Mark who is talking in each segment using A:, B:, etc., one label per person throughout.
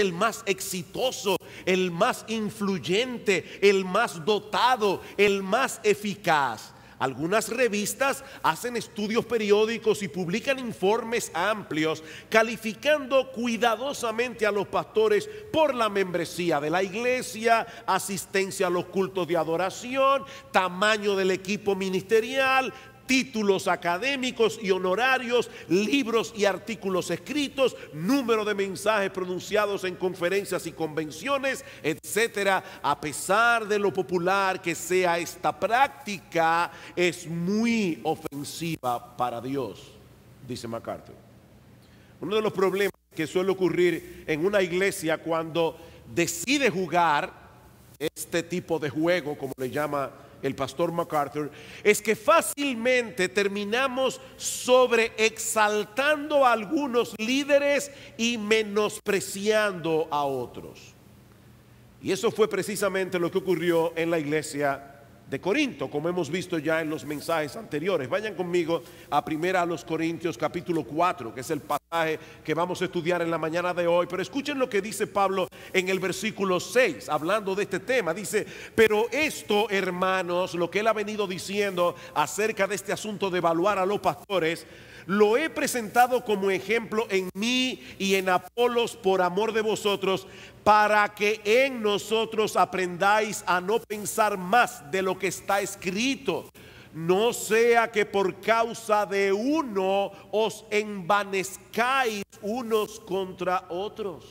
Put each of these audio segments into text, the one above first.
A: el más exitoso, el más influyente, el más dotado, el más eficaz. Algunas revistas hacen estudios periódicos y publican informes amplios calificando cuidadosamente a los pastores por la membresía de la iglesia, asistencia a los cultos de adoración, tamaño del equipo ministerial, títulos académicos y honorarios, libros y artículos escritos, número de mensajes pronunciados en conferencias y convenciones, etcétera. A pesar de lo popular que sea esta práctica, es muy ofensiva para Dios, dice MacArthur. Uno de los problemas que suele ocurrir en una iglesia cuando decide jugar este tipo de juego, como le llama el pastor MacArthur, es que fácilmente terminamos sobre exaltando a algunos líderes y menospreciando a otros. Y eso fue precisamente lo que ocurrió en la iglesia de Corinto, como hemos visto ya en los mensajes anteriores. Vayan conmigo a primera a los Corintios capítulo 4, que es el pasaje que vamos a estudiar en la mañana de hoy, pero escuchen lo que dice Pablo en el versículo 6, hablando de este tema. Dice, "Pero esto, hermanos, lo que él ha venido diciendo acerca de este asunto de evaluar a los pastores, lo he presentado como ejemplo en mí y en Apolos por amor de vosotros, para que en nosotros aprendáis a no pensar más de lo que está escrito. No sea que por causa de uno os envanezcáis unos contra otros.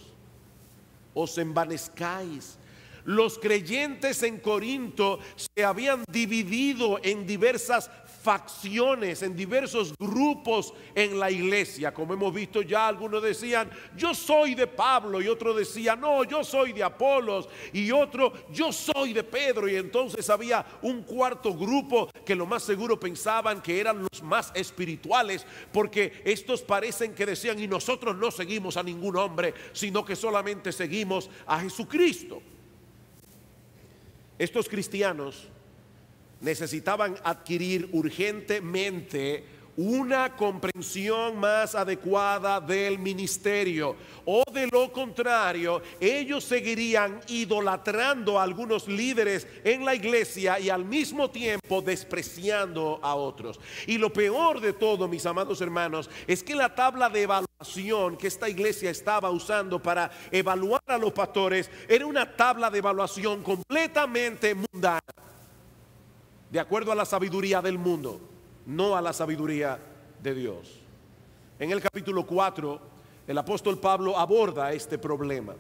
A: Os envanezcáis. Los creyentes en Corinto se habían dividido en diversas facciones, en diversos grupos en la iglesia. Como hemos visto ya, algunos decían, yo soy de Pablo, y otro decía, no, yo soy de Apolos, y otro, yo soy de Pedro. Y entonces había un cuarto grupo que lo más seguro pensaban que eran los más espirituales, porque estos parecen que decían, y nosotros no seguimos a ningún hombre, sino que solamente seguimos a Jesucristo. Estos cristianos necesitaban adquirir urgentemente una comprensión más adecuada del ministerio. O de lo contrario, ellos seguirían idolatrando a algunos líderes en la iglesia y al mismo tiempo despreciando a otros. Y lo peor de todo, mis amados hermanos, es que la tabla de evaluación que esta iglesia estaba usando para evaluar a los pastores era una tabla de evaluación completamente mundana de acuerdo a la sabiduría del mundo, no a la sabiduría de Dios. En el capítulo 4, el apóstol Pablo aborda este problema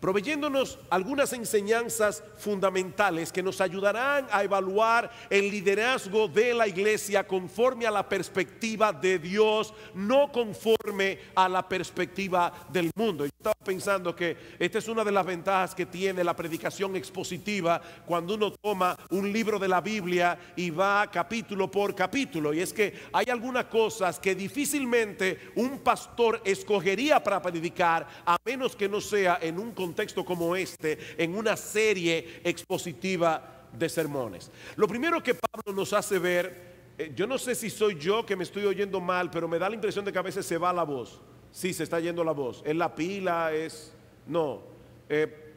A: proveyéndonos algunas enseñanzas fundamentales que nos ayudarán a evaluar el liderazgo de la iglesia conforme a la perspectiva de Dios, no conforme a la perspectiva del mundo. Yo estaba pensando que esta es una de las ventajas que tiene la predicación expositiva cuando uno toma un libro de la Biblia y va capítulo por capítulo. Y es que hay algunas cosas que difícilmente un pastor escogería para predicar a menos que no sea en un contexto como este, en una serie expositiva de sermones. Lo primero que Pablo nos hace ver, eh, yo no sé si soy yo que me estoy oyendo mal, pero me da la impresión de que a veces se va la voz. Sí, se está yendo la voz. Es la pila, es... No. Eh,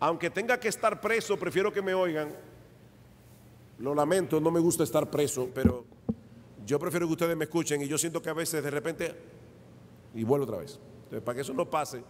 A: aunque tenga que estar preso, prefiero que me oigan. Lo lamento, no me gusta estar preso, pero yo prefiero que ustedes me escuchen y yo siento que a veces de repente... Y vuelvo otra vez. Entonces, para que eso no pase,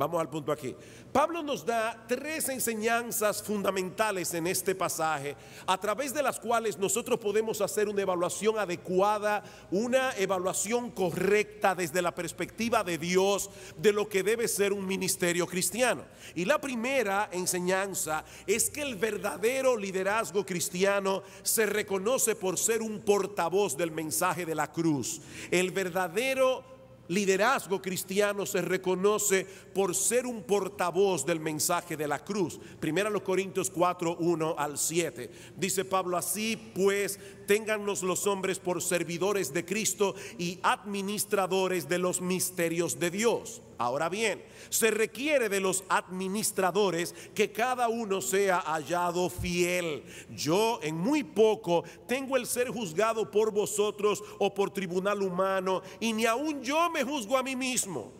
A: Vamos al punto aquí. Pablo nos da tres enseñanzas fundamentales en este pasaje, a través de las cuales nosotros podemos hacer una evaluación adecuada, una evaluación correcta desde la perspectiva de Dios de lo que debe ser un ministerio cristiano. Y la primera enseñanza es que el verdadero liderazgo cristiano se reconoce por ser un portavoz del mensaje de la cruz. El verdadero liderazgo cristiano se reconoce por ser un portavoz del mensaje de la cruz. Primera los Corintios 4, 1 al 7. Dice Pablo, así pues, téngannos los hombres por servidores de Cristo y administradores de los misterios de Dios. Ahora bien, se requiere de los administradores que cada uno sea hallado fiel. Yo en muy poco tengo el ser juzgado por vosotros o por tribunal humano y ni aun yo me juzgo a mí mismo.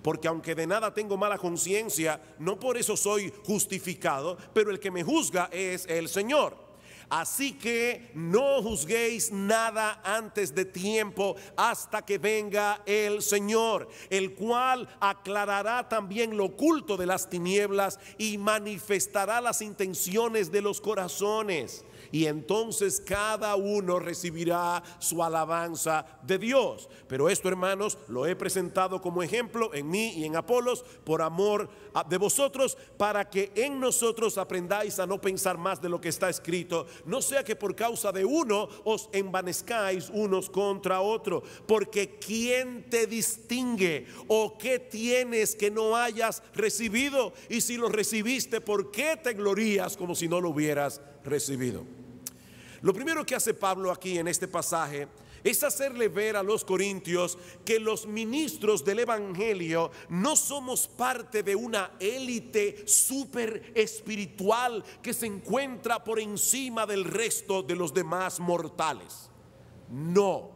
A: Porque aunque de nada tengo mala conciencia, no por eso soy justificado, pero el que me juzga es el Señor. Así que no juzguéis nada antes de tiempo hasta que venga el Señor, el cual aclarará también lo oculto de las tinieblas y manifestará las intenciones de los corazones y entonces cada uno recibirá su alabanza de Dios. Pero esto, hermanos, lo he presentado como ejemplo en mí y en Apolos por amor de vosotros, para que en nosotros aprendáis a no pensar más de lo que está escrito, no sea que por causa de uno os envanezcáis unos contra otro, porque ¿quién te distingue o qué tienes que no hayas recibido? Y si lo recibiste, ¿por qué te glorías como si no lo hubieras recibido? Lo primero que hace Pablo aquí en este pasaje es hacerle ver a los corintios que los ministros del Evangelio no somos parte de una élite super espiritual que se encuentra por encima del resto de los demás mortales. No,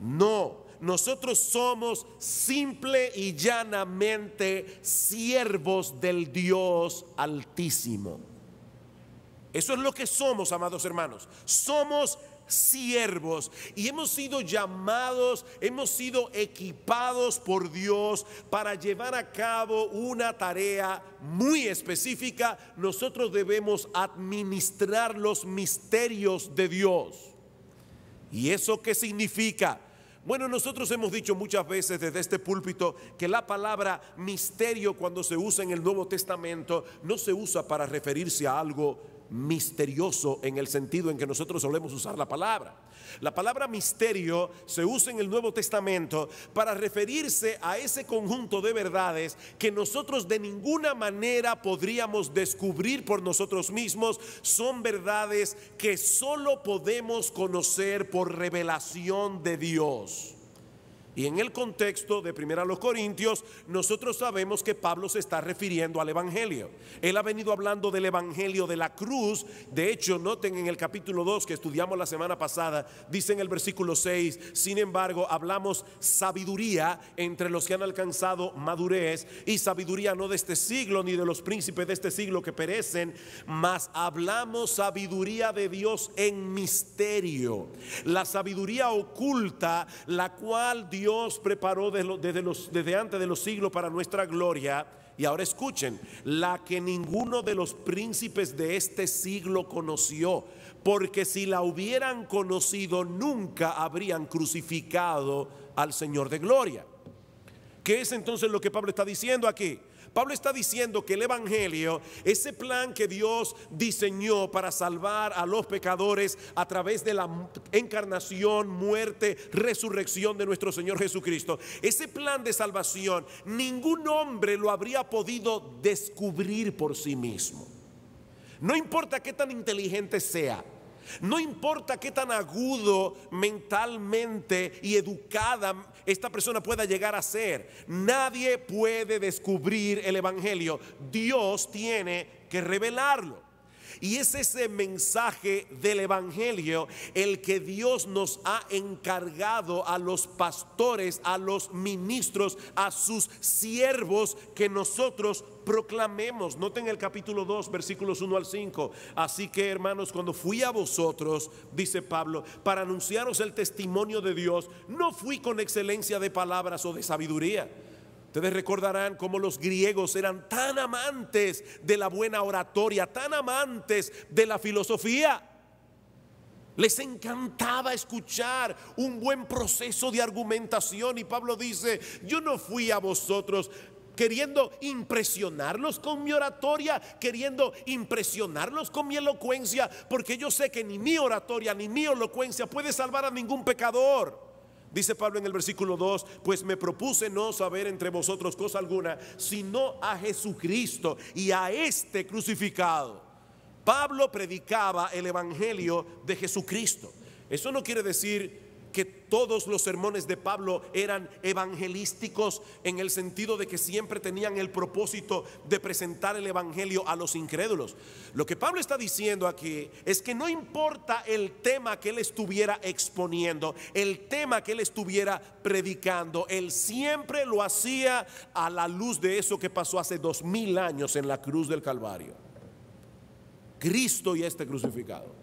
A: no. Nosotros somos simple y llanamente siervos del Dios Altísimo. Eso es lo que somos, amados hermanos. Somos siervos y hemos sido llamados, hemos sido equipados por Dios para llevar a cabo una tarea muy específica. Nosotros debemos administrar los misterios de Dios. ¿Y eso qué significa? Bueno, nosotros hemos dicho muchas veces desde este púlpito que la palabra misterio cuando se usa en el Nuevo Testamento no se usa para referirse a algo misterioso en el sentido en que nosotros solemos usar la palabra. La palabra misterio se usa en el Nuevo Testamento para referirse a ese conjunto de verdades que nosotros de ninguna manera podríamos descubrir por nosotros mismos. Son verdades que solo podemos conocer por revelación de Dios. Y en el contexto de Primera los Corintios, nosotros sabemos que Pablo se está refiriendo al Evangelio. Él ha venido hablando del Evangelio de la cruz. De hecho, noten en el capítulo 2 que estudiamos la semana pasada, dice en el versículo 6, sin embargo, hablamos sabiduría entre los que han alcanzado madurez y sabiduría no de este siglo ni de los príncipes de este siglo que perecen, mas hablamos sabiduría de Dios en misterio. La sabiduría oculta, la cual Dios Dios preparó desde, antes de los siglos para nuestra gloria. Y ahora escuchen, la que ninguno de los príncipes de este siglo conoció, porque si la hubieran conocido nunca habrían crucificado al Señor de gloria. ¿Qué es entonces lo que Pablo está diciendo aquí? Pablo está diciendo que el Evangelio, ese plan que Dios diseñó para salvar a los pecadores a través de la encarnación, muerte, resurrección de nuestro Señor Jesucristo, ese plan de salvación, ningún hombre lo habría podido descubrir por sí mismo. No importa qué tan inteligente sea, no importa qué tan agudo mentalmente y educada esta persona pueda llegar a ser, nadie puede descubrir el Evangelio. Dios tiene que revelarlo. Y es ese mensaje del Evangelio el que Dios nos ha encargado a los pastores, a los ministros, a sus siervos que nosotros proclamemos. Noten el capítulo 2, versículos 1 al 5. Así que hermanos, cuando fui a vosotros, dice Pablo, para anunciaros el testimonio de Dios, no fui con excelencia de palabras o de sabiduría Ustedes recordarán cómo los griegos eran tan amantes de la buena oratoria, tan amantes de la filosofía. Les encantaba escuchar un buen proceso de argumentación y Pablo dice, yo no fui a vosotros queriendo impresionarlos con mi oratoria, queriendo impresionarlos con mi elocuencia, porque yo sé que ni mi oratoria ni mi elocuencia puede salvar a ningún pecador. Dice Pablo en el versículo 2, pues me propuse no saber entre vosotros cosa alguna, sino a Jesucristo y a este crucificado. Pablo predicaba el Evangelio de Jesucristo. Eso no quiere decir que todos los sermones de Pablo eran evangelísticos en el sentido de que siempre tenían el propósito de presentar el evangelio a los incrédulos. Lo que Pablo está diciendo aquí es que no importa el tema que él estuviera exponiendo, el tema que él estuviera predicando, él siempre lo hacía a la luz de eso que pasó hace dos mil años en la cruz del Calvario. Cristo y este crucificado.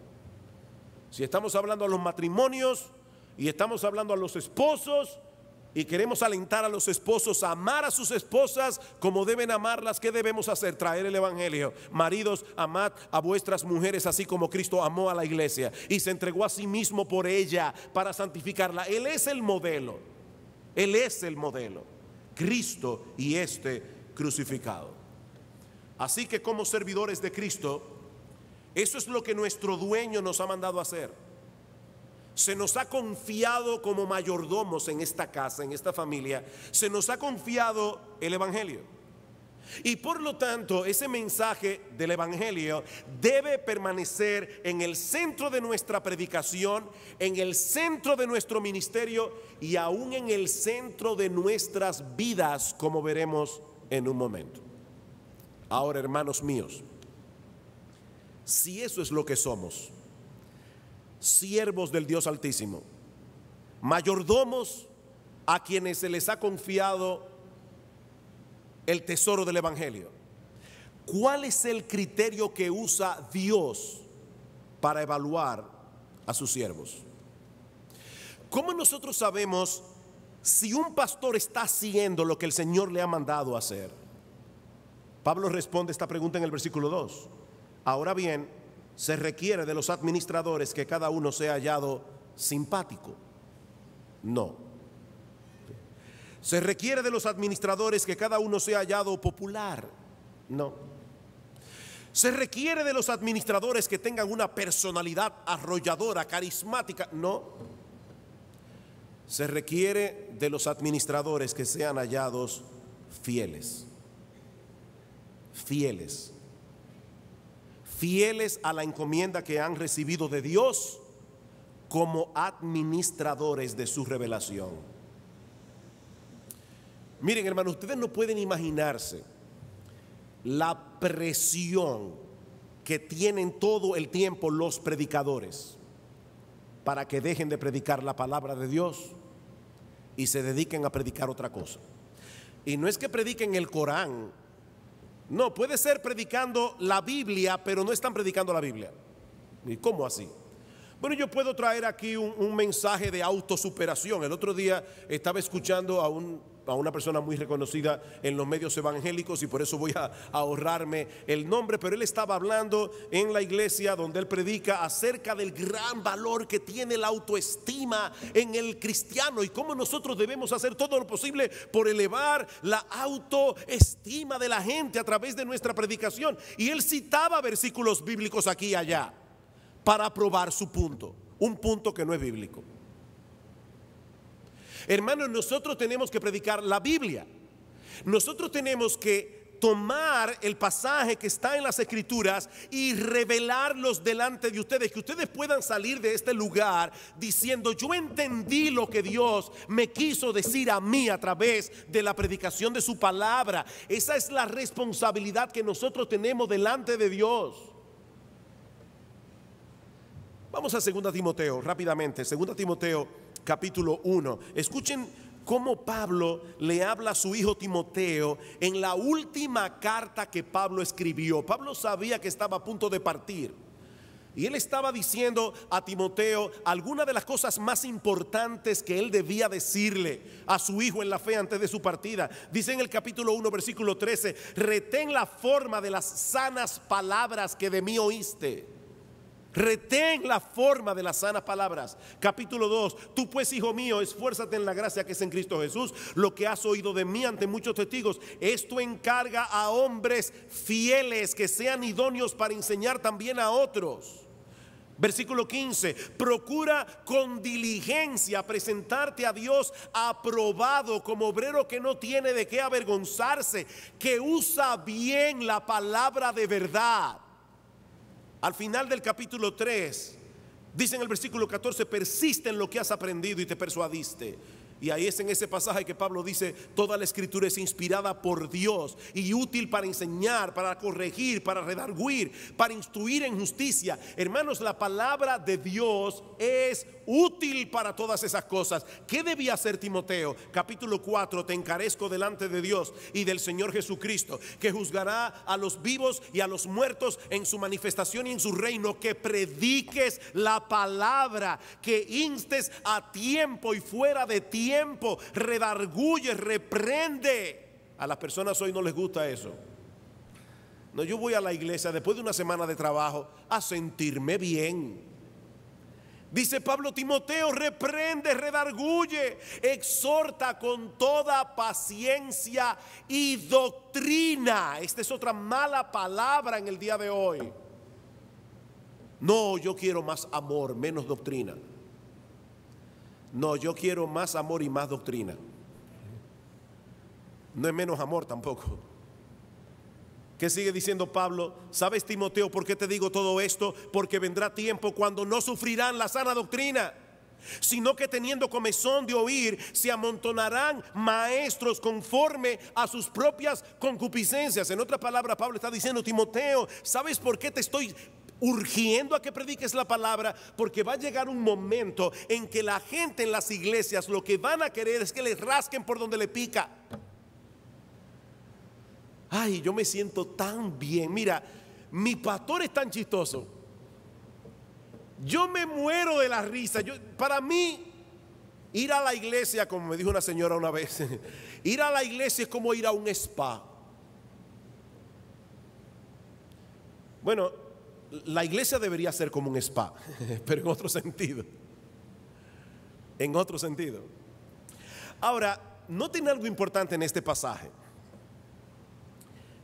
A: Si estamos hablando a los matrimonios, y estamos hablando a los esposos y queremos alentar a los esposos a amar a sus esposas como deben amarlas. ¿Qué debemos hacer? Traer el Evangelio. Maridos, amad a vuestras mujeres así como Cristo amó a la iglesia y se entregó a sí mismo por ella para santificarla. Él es el modelo. Él es el modelo. Cristo y este crucificado. Así que como servidores de Cristo, eso es lo que nuestro dueño nos ha mandado hacer se nos ha confiado como mayordomos en esta casa, en esta familia, se nos ha confiado el Evangelio. Y por lo tanto, ese mensaje del Evangelio debe permanecer en el centro de nuestra predicación, en el centro de nuestro ministerio y aún en el centro de nuestras vidas, como veremos en un momento. Ahora, hermanos míos, si eso es lo que somos, siervos del Dios Altísimo, mayordomos a quienes se les ha confiado el tesoro del Evangelio. ¿Cuál es el criterio que usa Dios para evaluar a sus siervos? ¿Cómo nosotros sabemos si un pastor está haciendo lo que el Señor le ha mandado hacer? Pablo responde esta pregunta en el versículo 2. Ahora bien, se requiere de los administradores que cada uno sea hallado simpático. No. Se requiere de los administradores que cada uno sea hallado popular. No. Se requiere de los administradores que tengan una personalidad arrolladora, carismática. No. Se requiere de los administradores que sean hallados fieles. Fieles fieles a la encomienda que han recibido de Dios como administradores de su revelación. Miren hermanos, ustedes no pueden imaginarse la presión que tienen todo el tiempo los predicadores para que dejen de predicar la palabra de Dios y se dediquen a predicar otra cosa. Y no es que prediquen el Corán no, puede ser predicando la Biblia, pero no están predicando la Biblia. ¿Y cómo así? Bueno, yo puedo traer aquí un, mensaje de autosuperación. El otro día estaba escuchando a un a una persona muy reconocida en los medios evangélicos y por eso voy a, ahorrarme el nombre, pero él estaba hablando en la iglesia donde él predica acerca del gran valor que tiene la autoestima en el cristiano y cómo nosotros debemos hacer todo lo posible por elevar la autoestima de la gente a través de nuestra predicación. Y él citaba versículos bíblicos aquí y allá para probar su punto, un punto que no es bíblico. Hermanos, nosotros tenemos que predicar la Biblia. Nosotros tenemos que tomar el pasaje que está en las escrituras y revelarlos delante de ustedes, que ustedes puedan salir de este lugar diciendo, yo entendí lo que Dios me quiso decir a mí a través de la predicación de su palabra. Esa es la responsabilidad que nosotros tenemos delante de Dios. Vamos a 2 Timoteo, rápidamente, 2 Timoteo capítulo 1. Escuchen cómo Pablo le habla a su hijo Timoteo en la última carta que Pablo escribió. Pablo sabía que estaba a punto de partir. Y él estaba diciendo a Timoteo algunas de las cosas más importantes que él debía decirle a su hijo en la fe antes de su partida. Dice en el capítulo 1, versículo 13, retén la forma de las sanas palabras que de mí oíste Retén la forma de las sanas palabras. Capítulo 2. Tú pues, hijo mío, esfuérzate en la gracia que es en Cristo Jesús. Lo que has oído de mí ante muchos testigos. Esto encarga a hombres fieles que sean idóneos para enseñar también a otros. Versículo 15, procura con diligencia presentarte a Dios aprobado como obrero que no tiene de qué avergonzarse, que usa bien la palabra de verdad al final del capítulo 3, Dice en el versículo 14, persiste en lo que has aprendido y te persuadiste. Y ahí es en ese pasaje que Pablo dice, toda la escritura es inspirada por Dios y útil para enseñar, para corregir, para redarguir, para instruir en justicia. Hermanos, la palabra de Dios es útil para todas esas cosas. ¿Qué debía hacer Timoteo? Capítulo 4, te encarezco delante de Dios y del Señor Jesucristo, que juzgará a los vivos y a los muertos en su manifestación y en su reino, que prediques la palabra, que instes a tiempo y fuera de tiempo, redarguye, reprende. A las personas hoy no les gusta eso. No, yo voy a la iglesia después de una semana de trabajo a sentirme bien. Dice Pablo Timoteo, reprende, redarguye, exhorta con toda paciencia y doctrina. Esta es otra mala palabra en el día de hoy. No, yo quiero más amor, menos doctrina. No, yo quiero más amor y más doctrina. No es menos amor tampoco. ¿Qué sigue diciendo Pablo? ¿Sabes, Timoteo, por qué te digo todo esto? Porque vendrá tiempo cuando no sufrirán la sana doctrina, sino que teniendo comezón de oír, se amontonarán maestros conforme a sus propias concupiscencias. En otra palabra, Pablo está diciendo, Timoteo, ¿sabes por qué te estoy urgiendo a que prediques la palabra, porque va a llegar un momento en que la gente en las iglesias lo que van a querer es que les rasquen por donde le pica ay, yo me siento tan bien. Mira, mi pastor es tan chistoso. Yo me muero de la risa. Yo, para mí, ir a la iglesia, como me dijo una señora una vez, ir a la iglesia es como ir a un spa. Bueno, la iglesia debería ser como un spa, pero en otro sentido. En otro sentido. Ahora, noten algo importante en este pasaje.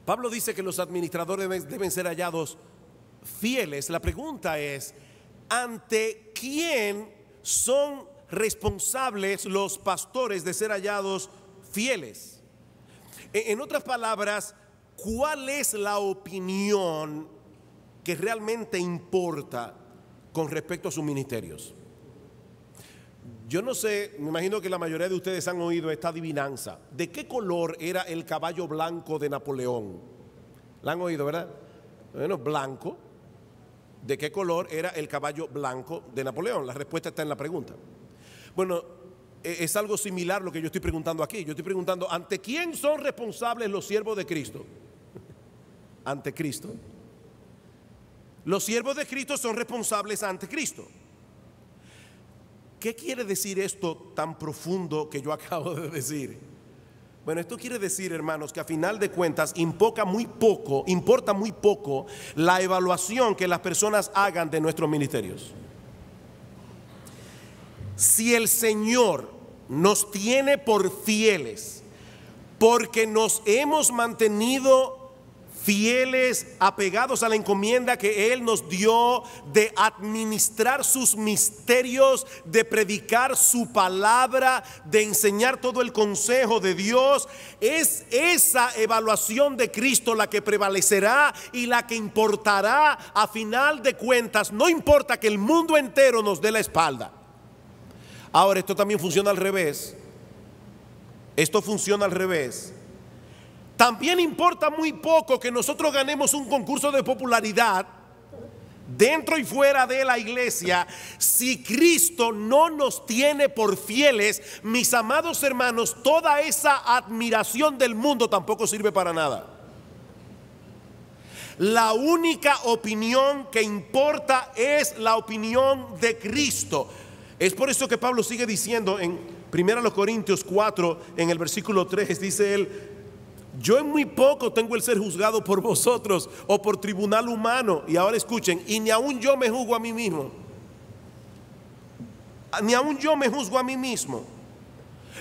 A: Pablo dice que los administradores deben, ser hallados fieles. La pregunta es, ¿ante quién son responsables los pastores de ser hallados fieles? E, en otras palabras, ¿cuál es la opinión que realmente importa con respecto a sus ministerios? Yo no sé, me imagino que la mayoría de ustedes han oído esta adivinanza. ¿De qué color era el caballo blanco de Napoleón? ¿La han oído, verdad? Bueno, blanco. ¿De qué color era el caballo blanco de Napoleón? La respuesta está en la pregunta. Bueno, e, es algo similar lo que yo estoy preguntando aquí. Yo estoy preguntando, ¿ante quién son responsables los siervos de Cristo? Ante Cristo. Los siervos de Cristo son responsables ante Cristo. ¿Qué quiere decir esto tan profundo que yo acabo de decir? Bueno, esto quiere decir, hermanos, que a final de cuentas importa muy poco, importa muy poco la evaluación que las personas hagan de nuestros ministerios. Si el Señor nos tiene por fieles, porque nos hemos mantenido fieles, apegados a la encomienda que Él nos dio de administrar sus misterios, de predicar su palabra, de enseñar todo el consejo de Dios. Es esa evaluación de Cristo la que prevalecerá y la que importará a final de cuentas. No importa que el mundo entero nos dé la espalda. Ahora, esto también funciona al revés. Esto funciona al revés. También importa muy poco que nosotros ganemos un concurso de popularidad dentro y fuera de la iglesia, si Cristo no nos tiene por fieles, mis amados hermanos, toda esa admiración del mundo tampoco sirve para nada. La única opinión que importa es la opinión de Cristo. Es por eso que Pablo sigue diciendo en 1 Corintios 4, en el versículo 3, dice él, yo en muy poco tengo el ser juzgado por vosotros o por tribunal humano. Y ahora escuchen, y ni aún yo me juzgo a mí mismo. Ni aún yo me juzgo a mí mismo.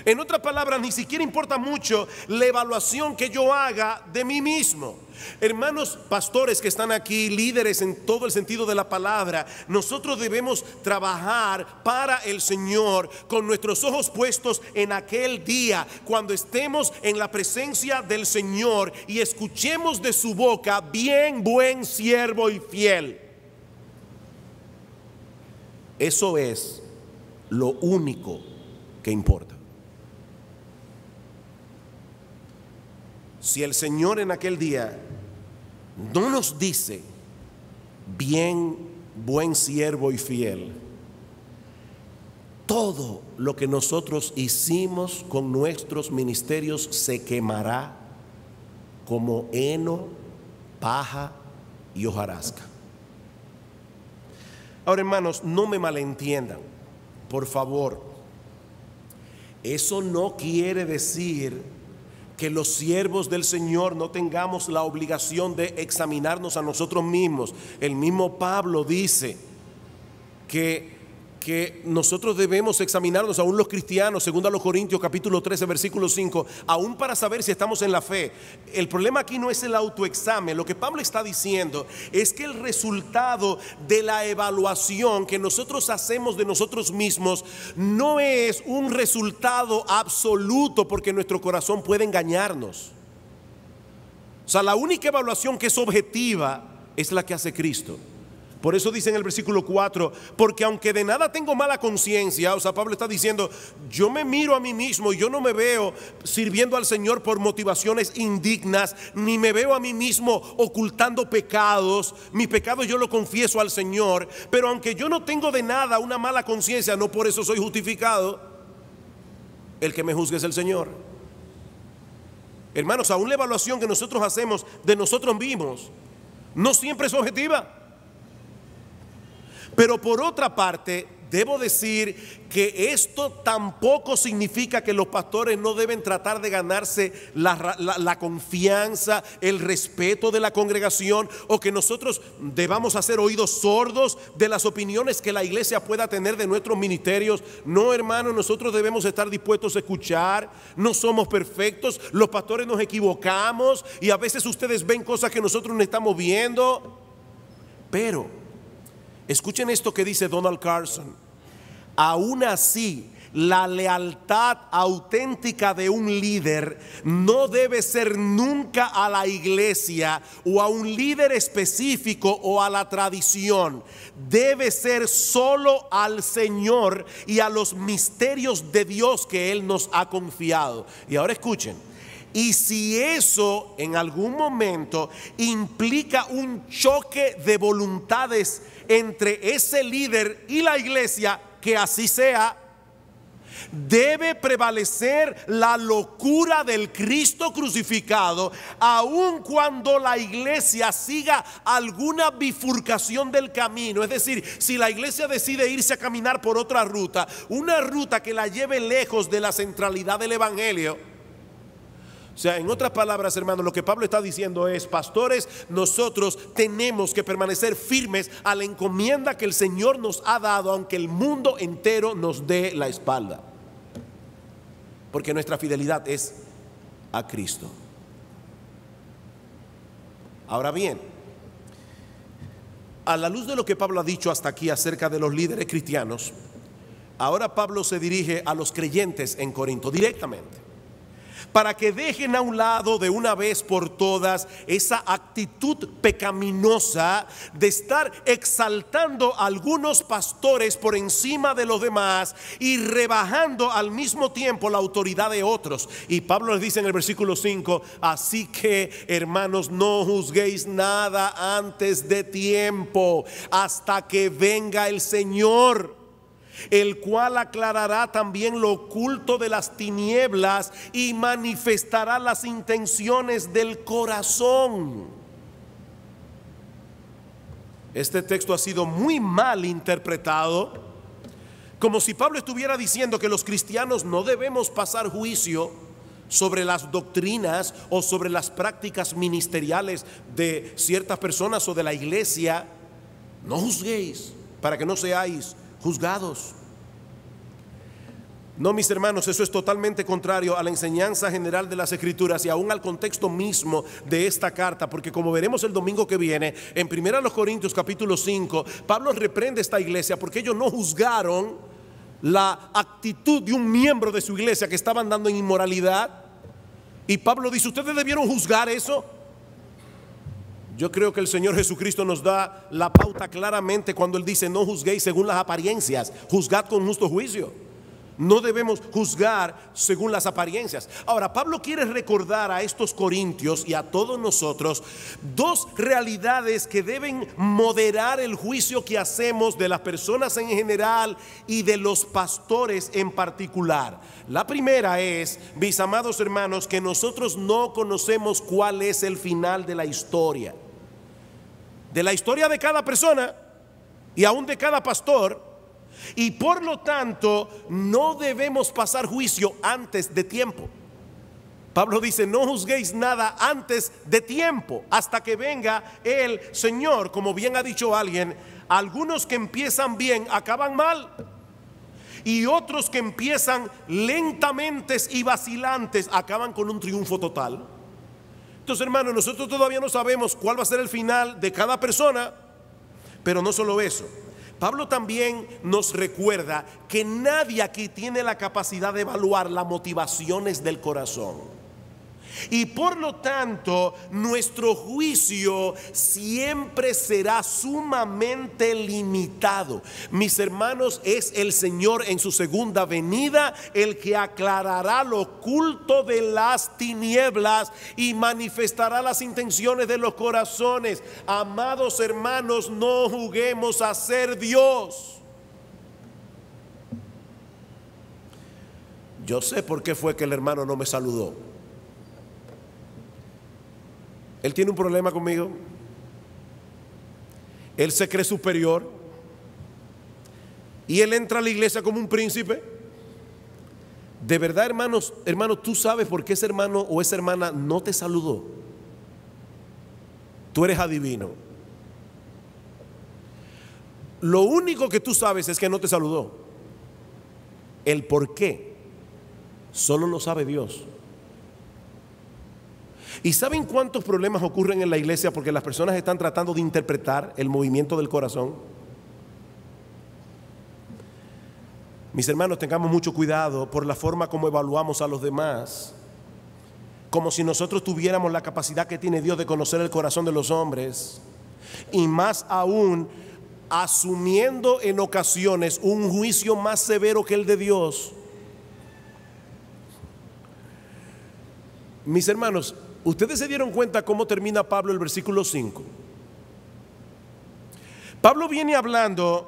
A: En otras palabras, ni siquiera importa mucho la evaluación que yo haga de mí mismo. Hermanos pastores que están aquí, líderes en todo el sentido de la palabra, nosotros debemos trabajar para el Señor con nuestros ojos puestos en aquel día, cuando estemos en la presencia del Señor y escuchemos de su boca, bien buen siervo y fiel. Eso es lo único que importa. Si el Señor en aquel día no nos dice, bien, buen siervo y fiel, todo lo que nosotros hicimos con nuestros ministerios se quemará como heno, paja y hojarasca. Ahora, hermanos, no me malentiendan, por favor. Eso no quiere decir que los siervos del Señor no tengamos la obligación de examinarnos a nosotros mismos. El mismo Pablo dice que que nosotros debemos examinarnos, aún los cristianos, según a los Corintios capítulo 13, versículo 5, aún para saber si estamos en la fe. El problema aquí no es el autoexamen, lo que Pablo está diciendo es que el resultado de la evaluación que nosotros hacemos de nosotros mismos no es un resultado absoluto porque nuestro corazón puede engañarnos. O sea, la única evaluación que es objetiva es la que hace Cristo. Por eso dice en el versículo 4, porque aunque de nada tengo mala conciencia, o sea, Pablo está diciendo, yo me miro a mí mismo yo no me veo sirviendo al Señor por motivaciones indignas, ni me veo a mí mismo ocultando pecados, mi pecado yo lo confieso al Señor, pero aunque yo no tengo de nada una mala conciencia, no por eso soy justificado, el que me juzgue es el Señor. Hermanos, aún la evaluación que nosotros hacemos de nosotros mismos no siempre es objetiva. Pero por otra parte, debo decir que esto tampoco significa que los pastores no deben tratar de ganarse la, confianza, el respeto de la congregación o que nosotros debamos hacer oídos sordos de las opiniones que la iglesia pueda tener de nuestros ministerios. No, hermano, nosotros debemos estar dispuestos a escuchar. No somos perfectos, los pastores nos equivocamos y a veces ustedes ven cosas que nosotros no estamos viendo. Pero Escuchen esto que dice Donald Carson. Aún así, la lealtad auténtica de un líder no debe ser nunca a la iglesia o a un líder específico o a la tradición. Debe ser solo al Señor y a los misterios de Dios que Él nos ha confiado. Y ahora escuchen. Y si eso en algún momento implica un choque de voluntades entre ese líder y la iglesia, que así sea. Debe prevalecer la locura del Cristo crucificado, aun cuando la iglesia siga alguna bifurcación del camino. Es decir, si la iglesia decide irse a caminar por otra ruta, una ruta que la lleve lejos de la centralidad del Evangelio, o sea, en otras palabras, hermanos, lo que Pablo está diciendo es, pastores, nosotros tenemos que permanecer firmes a la encomienda que el Señor nos ha dado, aunque el mundo entero nos dé la espalda. Porque nuestra fidelidad es a Cristo. Ahora bien, a la luz de lo que Pablo ha dicho hasta aquí acerca de los líderes cristianos, ahora Pablo se dirige a los creyentes en Corinto directamente para que dejen a un lado de una vez por todas esa actitud pecaminosa de estar exaltando a algunos pastores por encima de los demás y rebajando al mismo tiempo la autoridad de otros. Y Pablo les dice en el versículo 5, así que hermanos, no juzguéis nada antes de tiempo, hasta que venga el Señor el cual aclarará también lo oculto de las tinieblas y manifestará las intenciones del corazón. Este texto ha sido muy mal interpretado, como si Pablo estuviera diciendo que los cristianos no debemos pasar juicio sobre las doctrinas o sobre las prácticas ministeriales de ciertas personas o de la iglesia. No juzguéis para que no seáis juzgados. No, mis hermanos, eso es totalmente contrario a la enseñanza general de las escrituras y aún al contexto mismo de esta carta, porque como veremos el domingo que viene, en 1 Corintios capítulo 5, Pablo reprende esta iglesia porque ellos no juzgaron la actitud de un miembro de su iglesia que estaba andando en inmoralidad. Y Pablo dice, ¿ustedes debieron juzgar eso? Yo creo que el Señor Jesucristo nos da la pauta claramente cuando Él dice, no juzguéis según las apariencias, juzgad con justo juicio. No debemos juzgar según las apariencias. Ahora, Pablo quiere recordar a estos corintios y a todos nosotros dos realidades que deben moderar el juicio que hacemos de las personas en general y de los pastores en particular. La primera es, mis amados hermanos, que nosotros no conocemos cuál es el final de la historia. De la historia de cada persona y aún de cada pastor y por lo tanto, no debemos pasar juicio antes de tiempo. Pablo dice, no juzguéis nada antes de tiempo, hasta que venga el Señor. Como bien ha dicho alguien, algunos que empiezan bien acaban mal. Y otros que empiezan lentamente y vacilantes acaban con un triunfo total. Entonces, hermanos, nosotros todavía no sabemos cuál va a ser el final de cada persona, pero no solo eso. Pablo también nos recuerda que nadie aquí tiene la capacidad de evaluar las motivaciones del corazón. Y por lo tanto, nuestro juicio siempre será sumamente limitado. Mis hermanos, es el Señor en su segunda venida el que aclarará lo oculto de las tinieblas y manifestará las intenciones de los corazones. Amados hermanos, no juguemos a ser Dios. Yo sé por qué fue que el hermano no me saludó. Él tiene un problema conmigo. Él se cree superior. Y él entra a la iglesia como un príncipe. De verdad, hermanos, hermanos, tú sabes por qué ese hermano o esa hermana no te saludó. Tú eres adivino. Lo único que tú sabes es que no te saludó. El por qué solo lo sabe Dios. ¿Y saben cuántos problemas ocurren en la iglesia porque las personas están tratando de interpretar el movimiento del corazón? Mis hermanos, tengamos mucho cuidado por la forma como evaluamos a los demás, como si nosotros tuviéramos la capacidad que tiene Dios de conocer el corazón de los hombres, y más aún asumiendo en ocasiones un juicio más severo que el de Dios. Mis hermanos, Ustedes se dieron cuenta cómo termina Pablo el versículo 5. Pablo viene hablando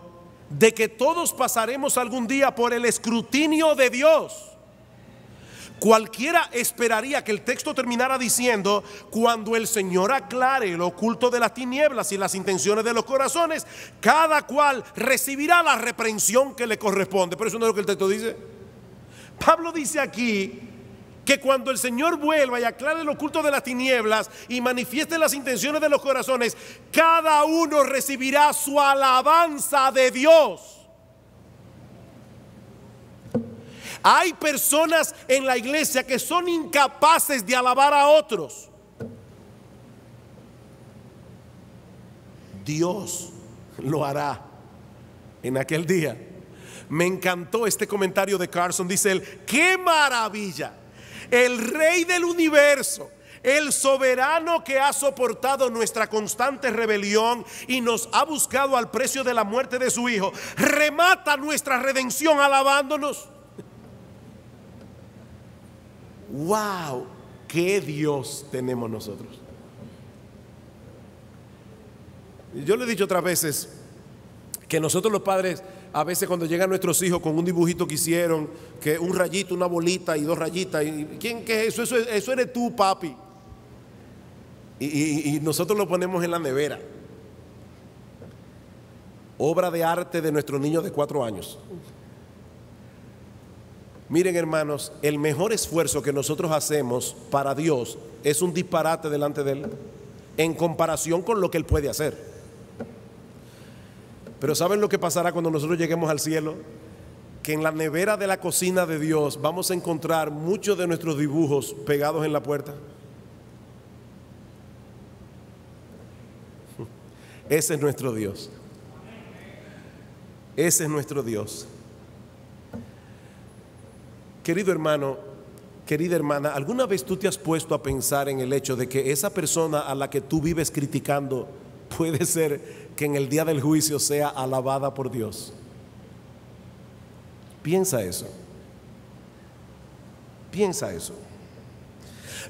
A: de que todos pasaremos algún día por el escrutinio de Dios. Cualquiera esperaría que el texto terminara diciendo, cuando el Señor aclare el oculto de las tinieblas y las intenciones de los corazones, cada cual recibirá la reprensión que le corresponde. Pero eso no es lo que el texto dice. Pablo dice aquí que cuando el Señor vuelva y aclare el oculto de las tinieblas y manifieste las intenciones de los corazones, cada uno recibirá su alabanza de Dios. Hay personas en la iglesia que son incapaces de alabar a otros. Dios lo hará en aquel día. Me encantó este comentario de Carson. Dice él, qué maravilla el rey del universo, el soberano que ha soportado nuestra constante rebelión y nos ha buscado al precio de la muerte de su Hijo, remata nuestra redención alabándonos. ¡Wow! ¿Qué Dios tenemos nosotros? Yo le he dicho otras veces que nosotros los padres a veces cuando llegan nuestros hijos con un dibujito que hicieron, que un rayito, una bolita y dos rayitas, y, ¿quién qué es eso? Eso, eres tú, papi. Y, y nosotros lo ponemos en la nevera. Obra de arte de nuestro niño de cuatro años. Miren hermanos, el mejor esfuerzo que nosotros hacemos para Dios es un disparate delante de Él en comparación con lo que Él puede hacer. Pero ¿saben lo que pasará cuando nosotros lleguemos al cielo? Que en la nevera de la cocina de Dios vamos a encontrar muchos de nuestros dibujos pegados en la puerta. Ese es nuestro Dios. Ese es nuestro Dios. Querido hermano, Querida hermana, ¿alguna vez tú te has puesto a pensar en el hecho de que esa persona a la que tú vives criticando puede ser que en el día del juicio sea alabada por Dios? Piensa eso. Piensa eso.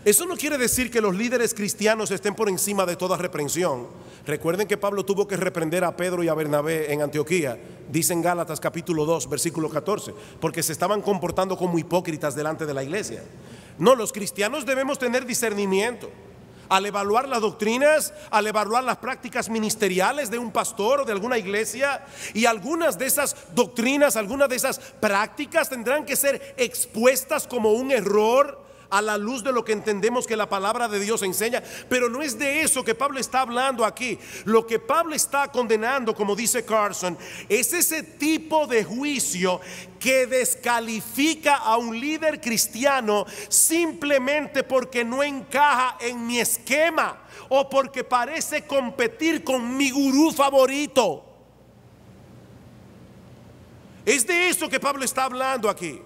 A: Eso no quiere decir que los líderes cristianos estén por encima de toda reprensión. Recuerden que Pablo tuvo que reprender a Pedro y a Bernabé en Antioquía, dice en Gálatas capítulo 2, versículo 14, porque se estaban comportando como hipócritas delante de la iglesia. No, los cristianos debemos tener discernimiento al evaluar las doctrinas, al evaluar las prácticas ministeriales de un pastor o de alguna iglesia. Y algunas de esas doctrinas, algunas de esas prácticas tendrán que ser expuestas como un error a la luz de lo que entendemos que la palabra de Dios enseña. Pero no es de eso que Pablo está hablando aquí. Lo que Pablo está condenando, como dice Carson, es ese tipo de juicio que descalifica a un líder cristiano simplemente porque no encaja en mi esquema o porque parece competir con mi gurú favorito. Es de eso que Pablo está hablando aquí.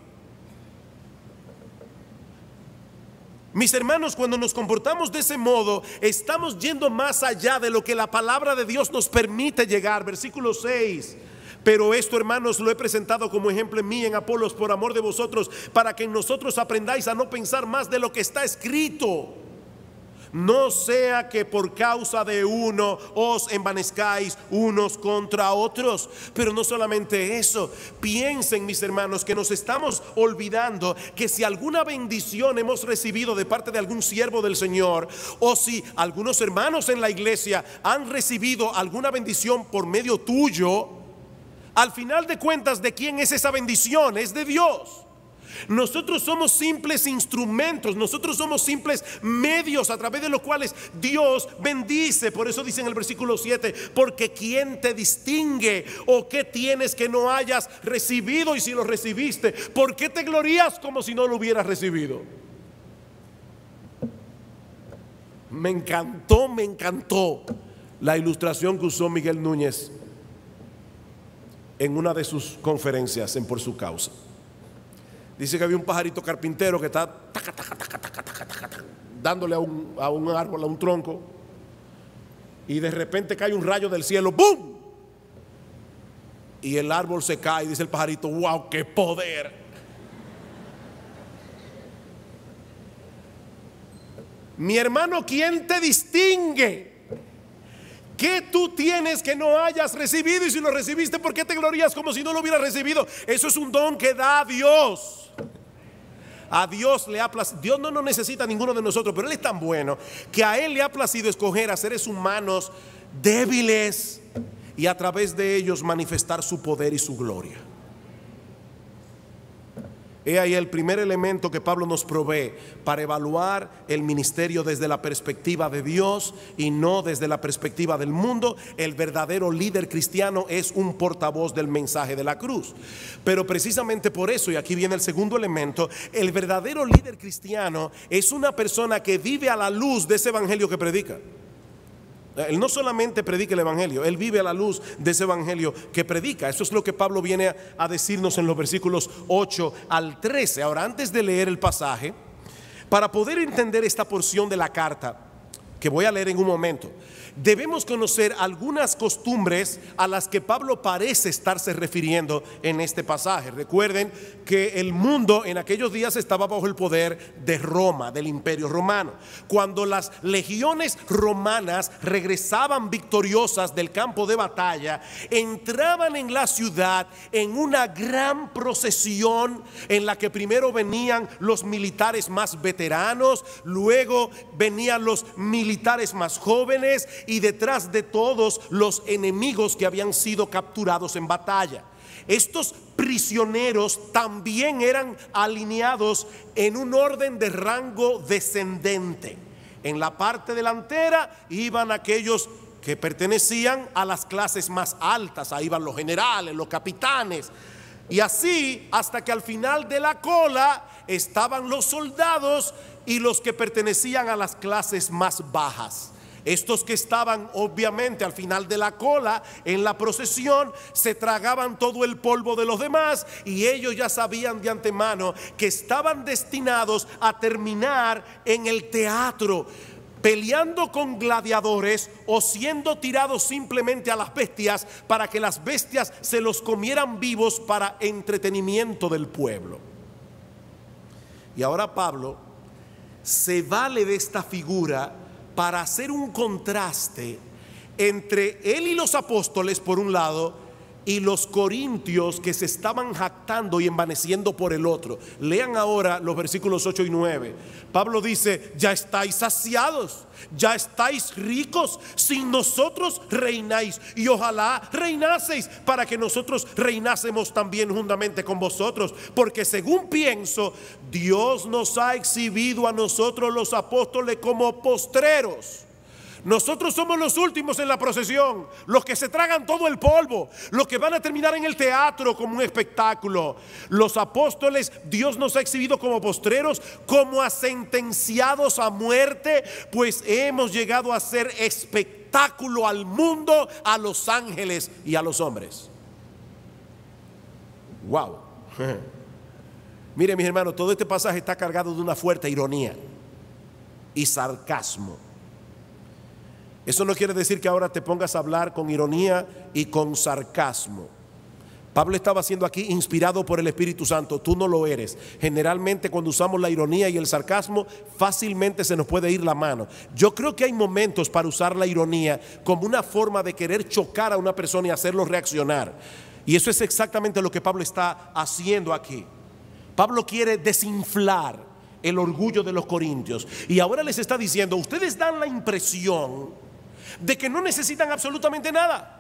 A: Mis hermanos, cuando nos comportamos de ese modo, estamos yendo más allá de lo que la palabra de Dios nos permite llegar. Versículo 6. Pero esto, hermanos, lo he presentado como ejemplo en mí, en Apolos, por amor de vosotros, para que en nosotros aprendáis a no pensar más de lo que está escrito no sea que por causa de uno os envanezcáis unos contra otros. Pero no solamente eso, piensen mis hermanos que nos estamos olvidando que si alguna bendición hemos recibido de parte de algún siervo del Señor, o si algunos hermanos en la iglesia han recibido alguna bendición por medio tuyo, al final de cuentas, ¿de quién es esa bendición? Es de Dios. Nosotros somos simples instrumentos, nosotros somos simples medios a través de los cuales Dios bendice. Por eso dice en el versículo 7, porque ¿quién te distingue o qué tienes que no hayas recibido y si lo recibiste? ¿Por qué te glorías como si no lo hubieras recibido? Me encantó, me encantó la ilustración que usó Miguel Núñez en una de sus conferencias en Por su causa. Dice que había un pajarito carpintero que está dándole a un, árbol, a un tronco, y de repente cae un rayo del cielo, ¡boom! Y el árbol se cae, dice el pajarito, ¡wow, qué poder! Mi hermano, ¿quién te distingue? ¿Qué tú tienes que no hayas recibido? Y si lo recibiste, ¿por qué te glorías como si no lo hubieras recibido? Eso es un don que da Dios. A Dios le ha placido, Dios no nos necesita a ninguno de nosotros, pero Él es tan bueno que a Él le ha placido escoger a seres humanos débiles y a través de ellos manifestar su poder y su gloria. He ahí el primer elemento que Pablo nos provee para evaluar el ministerio desde la perspectiva de Dios y no desde la perspectiva del mundo. El verdadero líder cristiano es un portavoz del mensaje de la cruz. Pero precisamente por eso, y aquí viene el segundo elemento, el verdadero líder cristiano es una persona que vive a la luz de ese evangelio que predica. Él no solamente predica el Evangelio, él vive a la luz de ese Evangelio que predica. Eso es lo que Pablo viene a decirnos en los versículos 8 al 13. Ahora, antes de leer el pasaje, para poder entender esta porción de la carta, que voy a leer en un momento, debemos conocer algunas costumbres a las que Pablo parece estarse refiriendo en este pasaje. Recuerden que el mundo en aquellos días estaba bajo el poder de Roma, del imperio romano. Cuando las legiones romanas regresaban victoriosas del campo de batalla, entraban en la ciudad en una gran procesión en la que primero venían los militares más veteranos, luego venían los militares más jóvenes y detrás de todos los enemigos que habían sido capturados en batalla. Estos prisioneros también eran alineados en un orden de rango descendente. En la parte delantera iban aquellos que pertenecían a las clases más altas, ahí iban los generales, los capitanes, y así hasta que al final de la cola estaban los soldados y los que pertenecían a las clases más bajas. Estos que estaban obviamente al final de la cola en la procesión se tragaban todo el polvo de los demás y ellos ya sabían de antemano que estaban destinados a terminar en el teatro peleando con gladiadores o siendo tirados simplemente a las bestias para que las bestias se los comieran vivos para entretenimiento del pueblo. Y ahora Pablo se vale de esta figura para hacer un contraste entre él y los apóstoles por un lado y los corintios que se estaban jactando y envaneciendo por el otro. Lean ahora los versículos 8 y 9. Pablo dice, ya estáis saciados, ya estáis ricos, sin nosotros reináis y ojalá reinaseis para que nosotros reinásemos también juntamente con vosotros. Porque según pienso, Dios nos ha exhibido a nosotros los apóstoles como postreros nosotros somos los últimos en la procesión, los que se tragan todo el polvo, los que van a terminar en el teatro como un espectáculo. Los apóstoles, Dios nos ha exhibido como postreros, como a sentenciados a muerte, pues hemos llegado a ser espectáculo al mundo, a los ángeles y a los hombres. Wow. Mire, mis hermanos, todo este pasaje está cargado de una fuerte ironía y sarcasmo. Eso no quiere decir que ahora te pongas a hablar con ironía y con sarcasmo. Pablo estaba siendo aquí inspirado por el Espíritu Santo, tú no lo eres. Generalmente cuando usamos la ironía y el sarcasmo, fácilmente se nos puede ir la mano. Yo creo que hay momentos para usar la ironía como una forma de querer chocar a una persona y hacerlo reaccionar. Y eso es exactamente lo que Pablo está haciendo aquí. Pablo quiere desinflar el orgullo de los corintios. Y ahora les está diciendo, ustedes dan la impresión de que no necesitan absolutamente nada.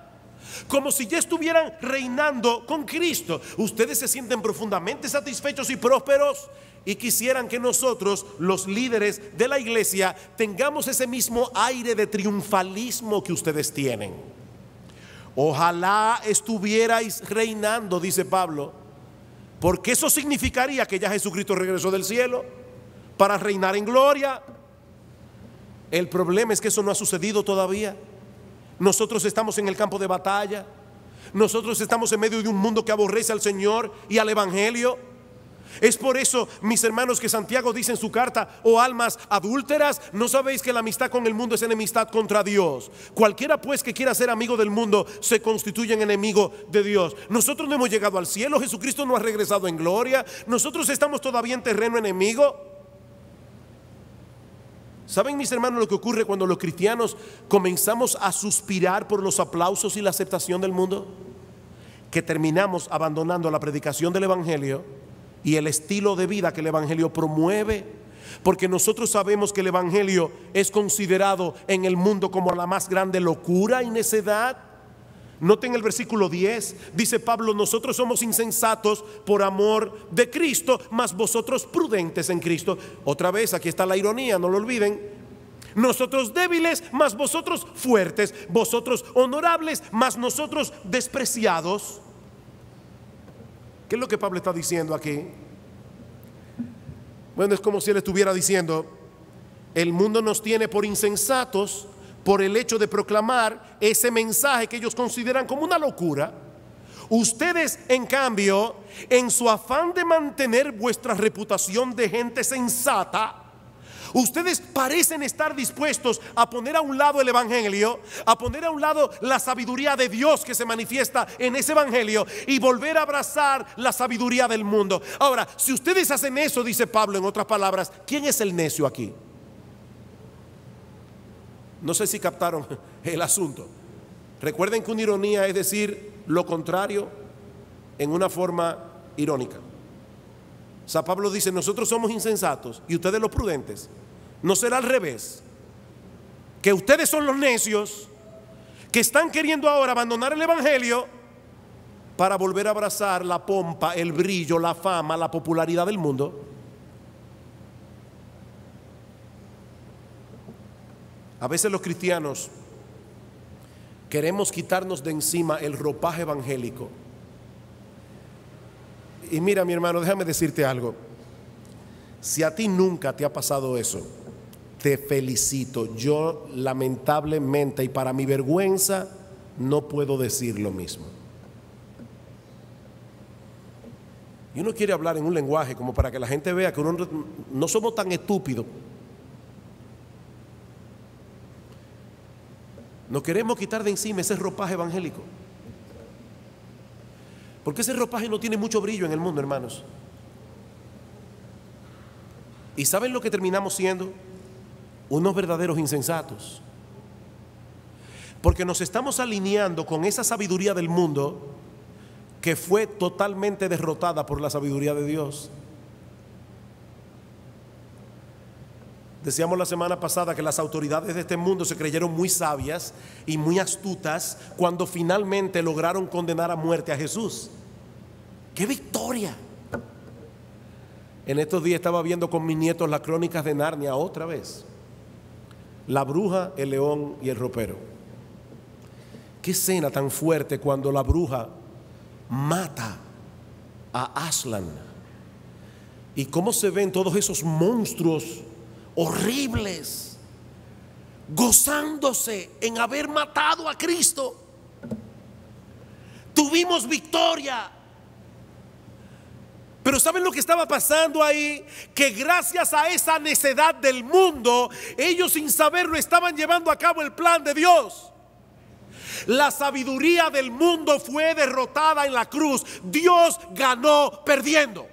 A: Como si ya estuvieran reinando con Cristo. Ustedes se sienten profundamente satisfechos y prósperos y quisieran que nosotros, los líderes de la iglesia, tengamos ese mismo aire de triunfalismo que ustedes tienen. Ojalá estuvierais reinando, dice Pablo, porque eso significaría que ya Jesucristo regresó del cielo para reinar en gloria. El problema es que eso no ha sucedido todavía. Nosotros estamos en el campo de batalla. Nosotros estamos en medio de un mundo que aborrece al Señor y al Evangelio. Es por eso, mis hermanos, que Santiago dice en su carta, oh almas adúlteras, no sabéis que la amistad con el mundo es enemistad contra Dios. Cualquiera pues que quiera ser amigo del mundo se constituye en enemigo de Dios. Nosotros no hemos llegado al cielo, Jesucristo no ha regresado en gloria, nosotros estamos todavía en terreno enemigo. ¿Saben mis hermanos lo que ocurre cuando los cristianos comenzamos a suspirar por los aplausos y la aceptación del mundo? Que terminamos abandonando la predicación del Evangelio y el estilo de vida que el Evangelio promueve. Porque nosotros sabemos que el Evangelio es considerado en el mundo como la más grande locura y necedad. Noten el versículo 10, dice Pablo, nosotros somos insensatos por amor de Cristo, mas vosotros prudentes en Cristo. Otra vez, aquí está la ironía, no lo olviden. Nosotros débiles, mas vosotros fuertes, vosotros honorables, mas nosotros despreciados. ¿Qué es lo que Pablo está diciendo aquí? Bueno, es como si él estuviera diciendo, el mundo nos tiene por insensatos por el hecho de proclamar ese mensaje que ellos consideran como una locura. Ustedes, en cambio, en su afán de mantener vuestra reputación de gente sensata, Ustedes parecen estar dispuestos a poner a un lado el Evangelio, a poner a un lado la sabiduría de Dios que se manifiesta en ese Evangelio y volver a abrazar la sabiduría del mundo. Ahora, si ustedes hacen eso, dice Pablo en otras palabras, ¿quién es el necio aquí? No sé si captaron el asunto. Recuerden que una ironía es decir lo contrario en una forma irónica. San Pablo dice, nosotros somos insensatos y ustedes los prudentes. No será al revés. Que ustedes son los necios que están queriendo ahora abandonar el Evangelio para volver a abrazar la pompa, el brillo, la fama, la popularidad del mundo. A veces los cristianos queremos quitarnos de encima el ropaje evangélico. Y mira mi hermano, déjame decirte algo. Si a ti nunca te ha pasado eso, te felicito. Yo lamentablemente y para mi vergüenza no puedo decir lo mismo. Y uno quiere hablar en un lenguaje como para que la gente vea que uno no somos tan estúpidos. No queremos quitar de encima ese ropaje evangélico. Porque ese ropaje no tiene mucho brillo en el mundo, hermanos. ¿Y saben lo que terminamos siendo? Unos verdaderos insensatos. Porque nos estamos alineando con esa sabiduría del mundo que fue totalmente derrotada por la sabiduría de Dios. Decíamos la semana pasada que las autoridades de este mundo se creyeron muy sabias y muy astutas cuando finalmente lograron condenar a muerte a Jesús. ¡Qué victoria! En estos días estaba viendo con mis nietos las crónicas de Narnia otra vez. La bruja, el león y el ropero. Qué escena tan fuerte cuando la bruja mata a Aslan. Y cómo se ven todos esos monstruos horribles gozándose en haber matado a Cristo. Tuvimos victoria. Pero ¿saben lo que estaba pasando ahí? Que gracias a esa necedad del mundo, ellos sin saberlo estaban llevando a cabo el plan de Dios. La sabiduría del mundo fue derrotada en la cruz. Dios ganó perdiendo.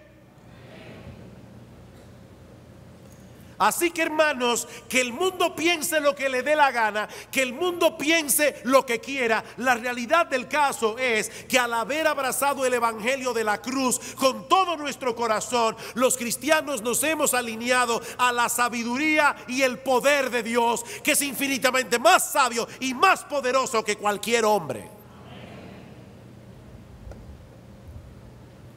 A: Así que hermanos, que el mundo piense lo que le dé la gana, que el mundo piense lo que quiera. La realidad del caso es que al haber abrazado el Evangelio de la cruz con todo nuestro corazón, los cristianos nos hemos alineado a la sabiduría y el poder de Dios, que es infinitamente más sabio y más poderoso que cualquier hombre.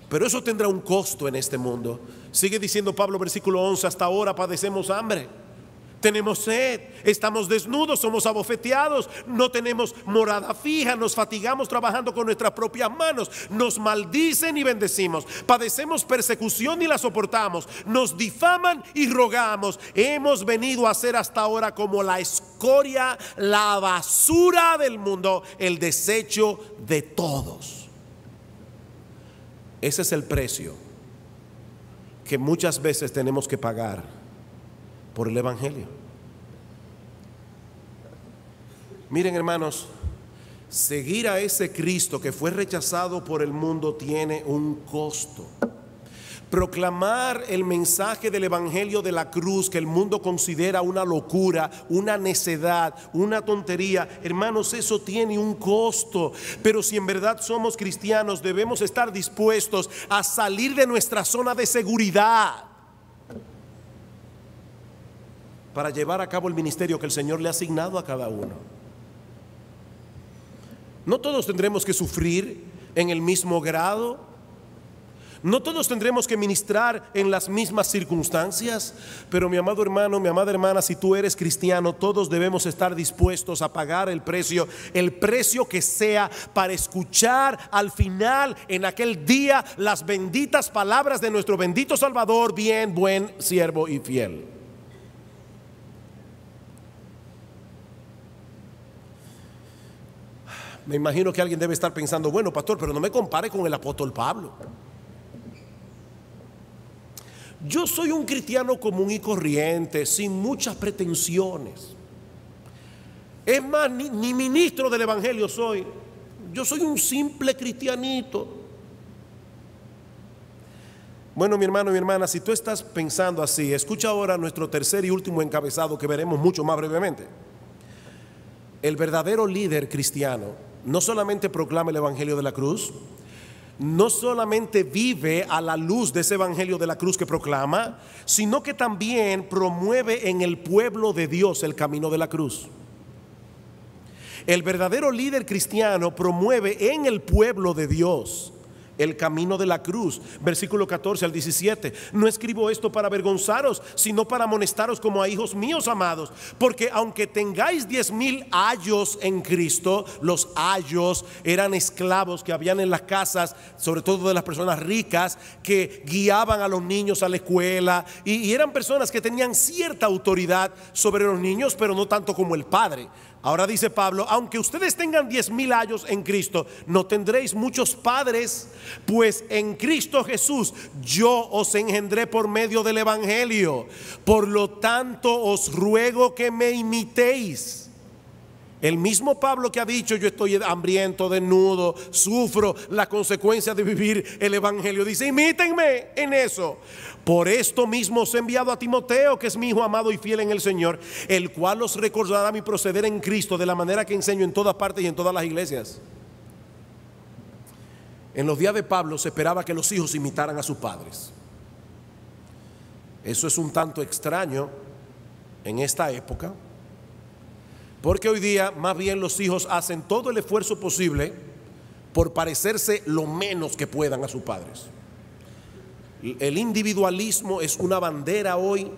A: Pero eso tendrá un costo en este mundo. Sigue diciendo Pablo versículo 11, hasta ahora padecemos hambre. Tenemos sed, estamos desnudos, somos abofeteados, no tenemos morada fija, nos fatigamos trabajando con nuestras propias manos, nos maldicen y bendecimos, padecemos persecución y la soportamos, nos difaman y rogamos. Hemos venido a ser hasta ahora como la escoria, la basura del mundo, el desecho de todos. Ese es el precio que muchas veces tenemos que pagar por el Evangelio. Miren hermanos, seguir a ese Cristo que fue rechazado por el mundo tiene un costo. Proclamar el mensaje del Evangelio de la cruz que el mundo considera una locura, una necedad, una tontería. Hermanos, eso tiene un costo. Pero si en verdad somos cristianos, debemos estar dispuestos a salir de nuestra zona de seguridad para llevar a cabo el ministerio que el Señor le ha asignado a cada uno. No todos tendremos que sufrir en el mismo grado no todos tendremos que ministrar en las mismas circunstancias, pero mi amado hermano, mi amada hermana, si tú eres cristiano, todos debemos estar dispuestos a pagar el precio, el precio que sea para escuchar al final, en aquel día, las benditas palabras de nuestro bendito Salvador, bien, buen siervo y fiel. Me imagino que alguien debe estar pensando, bueno, pastor, pero no me compare con el apóstol Pablo. Yo soy un cristiano común y corriente, sin muchas pretensiones. Es más, ni, ministro del Evangelio soy. Yo soy un simple cristianito. Bueno, mi hermano, mi hermana, si tú estás pensando así, escucha ahora nuestro tercer y último encabezado que veremos mucho más brevemente. El verdadero líder cristiano no solamente proclama el Evangelio de la cruz, no solamente vive a la luz de ese evangelio de la cruz que proclama, sino que también promueve en el pueblo de Dios el camino de la cruz. El verdadero líder cristiano promueve en el pueblo de Dios el camino de la cruz. Versículo 14 al 17. No escribo esto para avergonzaros, sino para amonestaros como a hijos míos amados. Porque aunque tengáis diez mil ayos en Cristo, los ayos eran esclavos que habían en las casas, sobre todo de las personas ricas, que guiaban a los niños a la escuela. Y, y eran personas que tenían cierta autoridad sobre los niños, pero no tanto como el padre. Ahora dice Pablo, aunque ustedes tengan diez mil años en Cristo, no tendréis muchos padres, pues en Cristo Jesús yo os engendré por medio del Evangelio. Por lo tanto os ruego que me imitéis. El mismo Pablo que ha dicho, yo estoy hambriento, desnudo, sufro la consecuencia de vivir el Evangelio, dice, imítenme en eso. Por esto mismo os he enviado a Timoteo, que es mi hijo amado y fiel en el Señor, el cual os recordará mi proceder en Cristo de la manera que enseño en todas partes y en todas las iglesias. En los días de Pablo se esperaba que los hijos imitaran a sus padres. Eso es un tanto extraño en esta época, porque hoy día más bien los hijos hacen todo el esfuerzo posible por parecerse lo menos que puedan a sus padres. El individualismo es una bandera hoy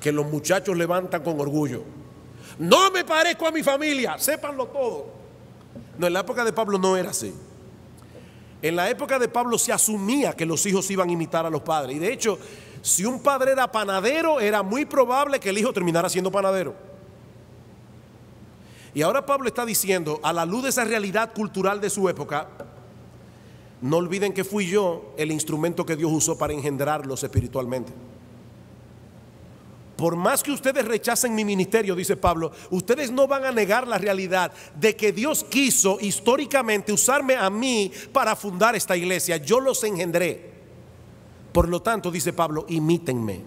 A: que los muchachos levantan con orgullo. No me parezco a mi familia, sépanlo todo. No, en la época de Pablo no era así. En la época de Pablo se asumía que los hijos iban a imitar a los padres. Y de hecho, si un padre era panadero, era muy probable que el hijo terminara siendo panadero. Y ahora Pablo está diciendo, a la luz de esa realidad cultural de su época, no olviden que fui yo el instrumento que Dios usó para engendrarlos espiritualmente. Por más que ustedes rechacen mi ministerio, dice Pablo, ustedes no van a negar la realidad de que Dios quiso históricamente usarme a mí para fundar esta iglesia. Yo los engendré. Por lo tanto, dice Pablo, imítenme,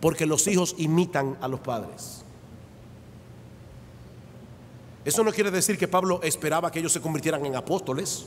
A: porque los hijos imitan a los padres. Eso no quiere decir que Pablo esperaba que ellos se convirtieran en apóstoles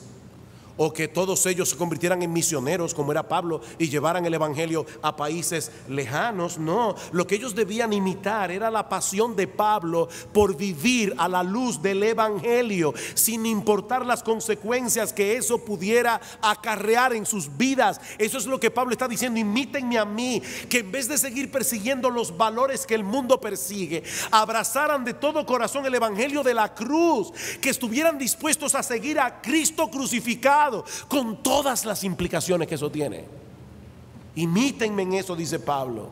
A: o que todos ellos se convirtieran en misioneros como era Pablo y llevaran el Evangelio a países lejanos. No, lo que ellos debían imitar era la pasión de Pablo por vivir a la luz del Evangelio, sin importar las consecuencias que eso pudiera acarrear en sus vidas. Eso es lo que Pablo está diciendo, imítenme a mí, que en vez de seguir persiguiendo los valores que el mundo persigue, abrazaran de todo corazón el Evangelio de la cruz, que estuvieran dispuestos a seguir a Cristo crucificado con todas las implicaciones que eso tiene. Imítenme en eso, dice Pablo.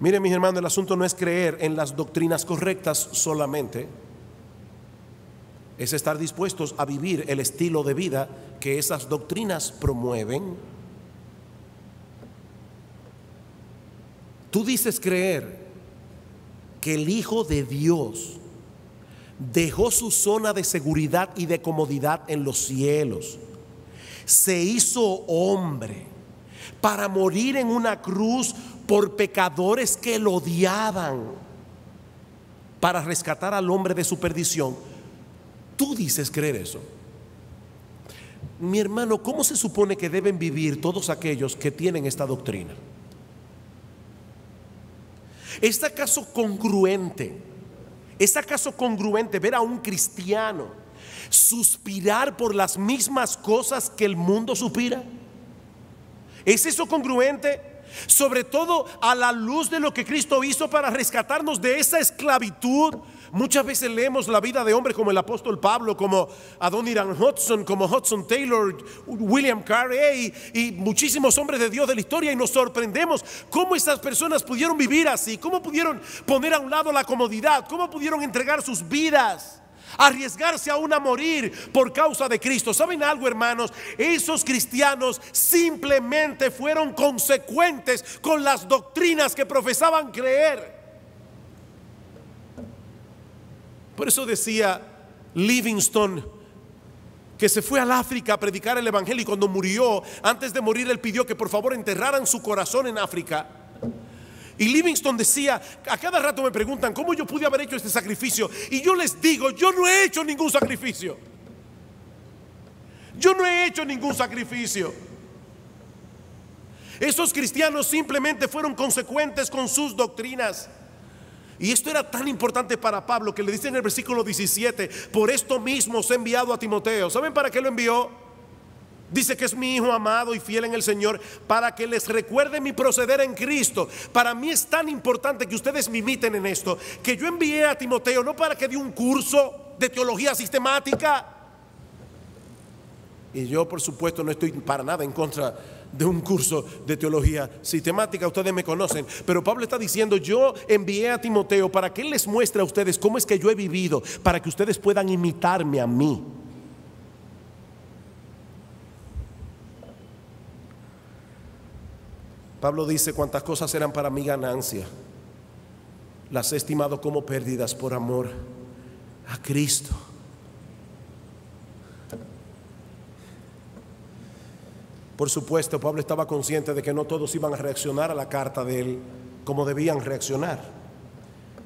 A: Miren mis hermanos, el asunto no es creer en las doctrinas correctas solamente, es estar dispuestos a vivir el estilo de vida que esas doctrinas promueven. Tú dices creer que el Hijo de Dios dejó su zona de seguridad y de comodidad en los cielos. Se hizo hombre para morir en una cruz por pecadores que lo odiaban, para rescatar al hombre de su perdición. Tú dices creer eso. Mi hermano, ¿cómo se supone que deben vivir todos aquellos que tienen esta doctrina? ¿Es acaso congruente? ¿Es acaso congruente ver a un cristiano suspirar por las mismas cosas que el mundo suspira? ¿Es eso congruente? Sobre todo a la luz de lo que Cristo hizo para rescatarnos de esa esclavitud Muchas veces leemos la vida de hombres como el apóstol Pablo, como Adoniran Hudson, como Hudson Taylor, William Carey y muchísimos hombres de Dios de la historia y nos sorprendemos cómo esas personas pudieron vivir así, cómo pudieron poner a un lado la comodidad, cómo pudieron entregar sus vidas arriesgarse aún a morir por causa de Cristo. ¿Saben algo, hermanos? Esos cristianos simplemente fueron consecuentes con las doctrinas que profesaban creer. Por eso decía Livingstone que se fue al África a predicar el Evangelio y cuando murió, antes de morir, él pidió que por favor enterraran su corazón en África. Y Livingstone decía, a cada rato me preguntan, ¿cómo yo pude haber hecho este sacrificio? Y yo les digo, yo no he hecho ningún sacrificio. Yo no he hecho ningún sacrificio. Esos cristianos simplemente fueron consecuentes con sus doctrinas. Y esto era tan importante para Pablo que le dice en el versículo 17, por esto mismo os he enviado a Timoteo. ¿Saben para qué lo envió? Dice que es mi hijo amado y fiel en el Señor para que les recuerde mi proceder en Cristo. Para mí es tan importante que ustedes me imiten en esto, que yo envié a Timoteo no para que dé un curso de teología sistemática. Y yo por supuesto no estoy para nada en contra de un curso de teología sistemática, ustedes me conocen, pero Pablo está diciendo, yo envié a Timoteo para que él les muestre a ustedes cómo es que yo he vivido, para que ustedes puedan imitarme a mí. Pablo dice cuántas cosas eran para mi ganancia, las he estimado como pérdidas por amor a Cristo. Por supuesto, Pablo estaba consciente de que no todos iban a reaccionar a la carta de él como debían reaccionar.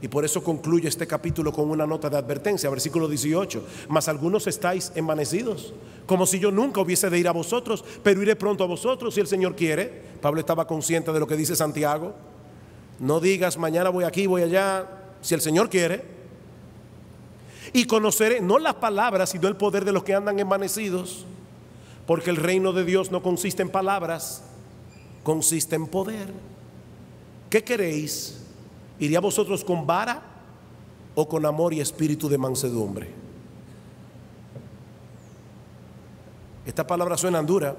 A: Y por eso concluye este capítulo con una nota de advertencia, versículo 18. Mas algunos estáis envanecidos, como si yo nunca hubiese de ir a vosotros, pero iré pronto a vosotros si el Señor quiere. Pablo estaba consciente de lo que dice Santiago. No digas mañana voy aquí, voy allá, si el Señor quiere. Y conoceré no las palabras, sino el poder de los que andan envanecidos. Porque el reino de Dios no consiste en palabras, consiste en poder. ¿Qué queréis? ¿Iría vosotros con vara o con amor y espíritu de mansedumbre? Esta palabra suena dura,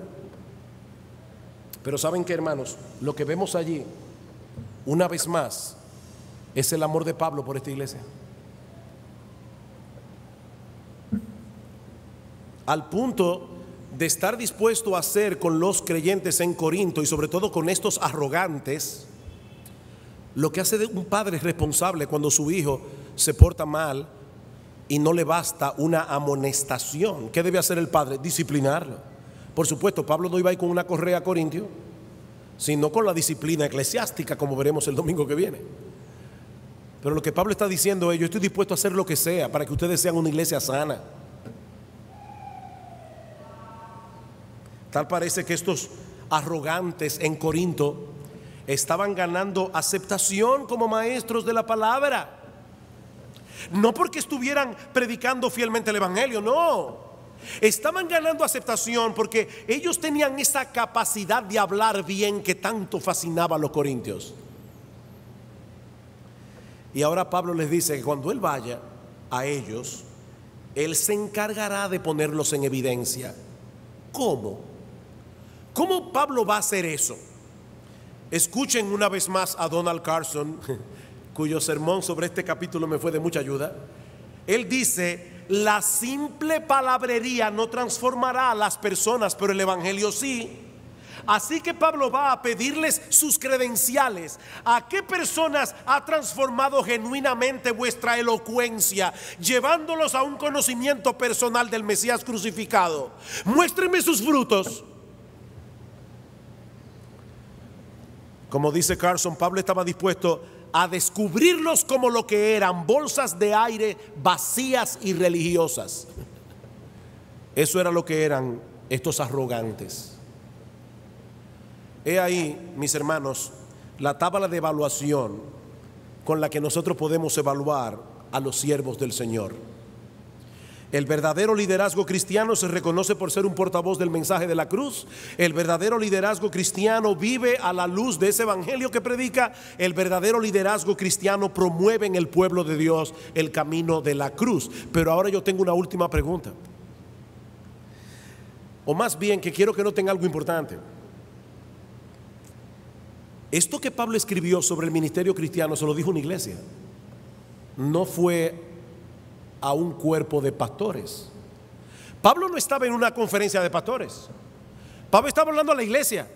A: pero saben que hermanos, lo que vemos allí, una vez más, es el amor de Pablo por esta iglesia. Al punto de estar dispuesto a hacer con los creyentes en Corinto y sobre todo con estos arrogantes, lo que hace de un padre responsable cuando su hijo se porta mal y no le basta una amonestación. ¿Qué debe hacer el padre? Disciplinarlo. Por supuesto, Pablo no iba a ir con una correa a Corintio, sino con la disciplina eclesiástica, como veremos el domingo que viene. Pero lo que Pablo está diciendo es, yo estoy dispuesto a hacer lo que sea para que ustedes sean una iglesia sana. Tal parece que estos arrogantes en Corinto estaban ganando aceptación como maestros de la palabra. No porque estuvieran predicando fielmente el Evangelio, no. Estaban ganando aceptación porque ellos tenían esa capacidad de hablar bien que tanto fascinaba a los corintios. Y ahora Pablo les dice que cuando él vaya a ellos, él se encargará de ponerlos en evidencia. ¿Cómo? ¿Cómo Pablo va a hacer eso? Escuchen una vez más a Donald Carson, cuyo sermón sobre este capítulo me fue de mucha ayuda. Él dice, la simple palabrería no transformará a las personas, pero el Evangelio sí. Así que Pablo va a pedirles sus credenciales. ¿A qué personas ha transformado genuinamente vuestra elocuencia, llevándolos a un conocimiento personal del Mesías crucificado? Muéstrenme sus frutos. Como dice Carson, Pablo estaba dispuesto a descubrirlos como lo que eran, bolsas de aire vacías y religiosas. Eso era lo que eran estos arrogantes. He ahí, mis hermanos, la tabla de evaluación con la que nosotros podemos evaluar a los siervos del Señor. El verdadero liderazgo cristiano se reconoce por ser un portavoz del mensaje de la cruz. El verdadero liderazgo cristiano vive a la luz de ese evangelio que predica. El verdadero liderazgo cristiano promueve en el pueblo de Dios el camino de la cruz. Pero ahora yo tengo una última pregunta. O más bien que quiero que noten algo importante. Esto que Pablo escribió sobre el ministerio cristiano se lo dijo una iglesia. No fue a un cuerpo de pastores. Pablo no estaba en una conferencia de pastores. Pablo estaba hablando a la iglesia.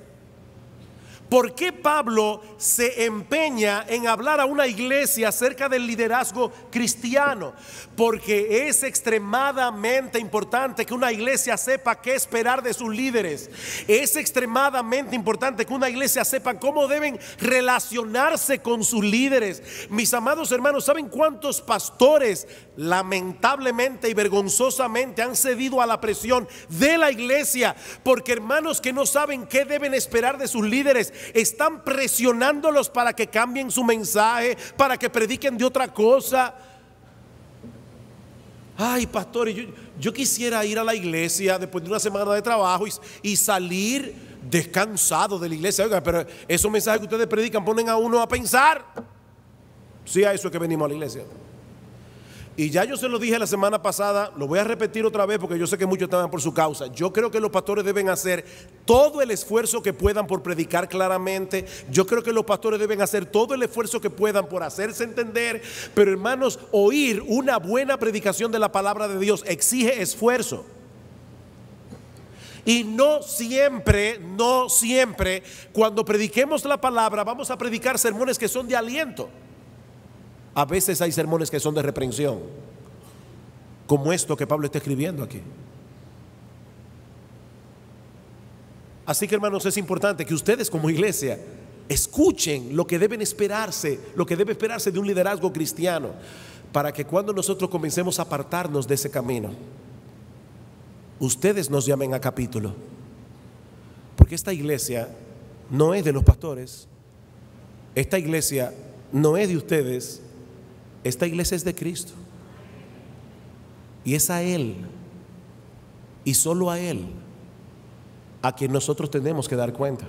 A: ¿Por qué Pablo se empeña en hablar a una iglesia acerca del liderazgo cristiano? Porque es extremadamente importante que una iglesia sepa qué esperar de sus líderes. Es extremadamente importante que una iglesia sepa cómo deben relacionarse con sus líderes. Mis amados hermanos, ¿saben cuántos pastores lamentablemente y vergonzosamente han cedido a la presión de la iglesia? Porque hermanos que no saben qué deben esperar de sus líderes están presionándolos para que cambien su mensaje, para que prediquen de otra cosa. Ay, pastores, yo, quisiera ir a la iglesia después de una semana de trabajo y, y salir descansado de la iglesia. Oiga, pero esos mensajes que ustedes predican ponen a uno a pensar. Sí, a eso es que venimos a la iglesia. Y ya yo se lo dije la semana pasada, lo voy a repetir otra vez porque yo sé que muchos estaban por su causa. Yo creo que los pastores deben hacer todo el esfuerzo que puedan por predicar claramente. Yo creo que los pastores deben hacer todo el esfuerzo que puedan por hacerse entender. Pero hermanos, oír una buena predicación de la palabra de Dios exige esfuerzo. Y no siempre, no siempre, cuando prediquemos la palabra, vamos a predicar sermones que son de aliento. A veces hay sermones que son de reprensión, como esto que Pablo está escribiendo aquí. Así que hermanos, es importante que ustedes como iglesia escuchen lo que deben esperarse, lo que debe esperarse de un liderazgo cristiano, para que cuando nosotros comencemos a apartarnos de ese camino, ustedes nos llamen a capítulo. Porque esta iglesia no es de los pastores, esta iglesia no es de ustedes, esta iglesia es de Cristo. Y es a Él, y solo a Él, a quien nosotros tenemos que dar cuenta.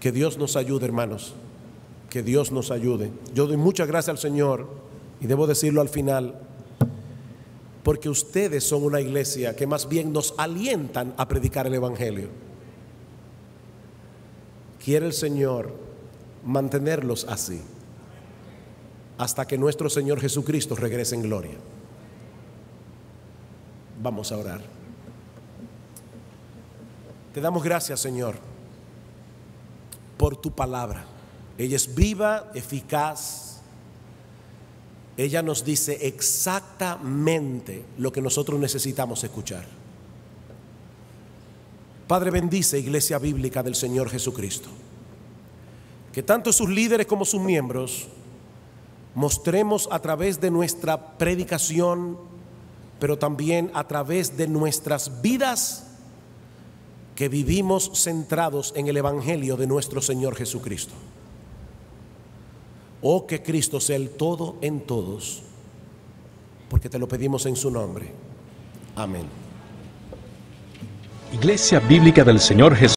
A: Que Dios nos ayude, hermanos. Que Dios nos ayude. Yo doy muchas gracias al Señor, y debo decirlo al final, porque ustedes son una iglesia que más bien nos alientan a predicar el Evangelio. Quiere el Señor mantenerlos así hasta que nuestro Señor Jesucristo regrese en gloria. Vamos a orar. Te damos gracias, Señor, por tu palabra. Ella es viva, eficaz. Ella nos dice exactamente lo que nosotros necesitamos escuchar. Padre, bendice Iglesia Bíblica del Señor Jesucristo que tanto sus líderes como sus miembros mostremos a través de nuestra predicación, pero también a través de nuestras vidas, que vivimos centrados en el Evangelio de nuestro Señor Jesucristo. Oh, que Cristo sea el todo en todos, porque te lo pedimos en su nombre. Amén.
B: Iglesia Bíblica del Señor Jesús.